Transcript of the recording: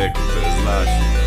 Jack, Slash.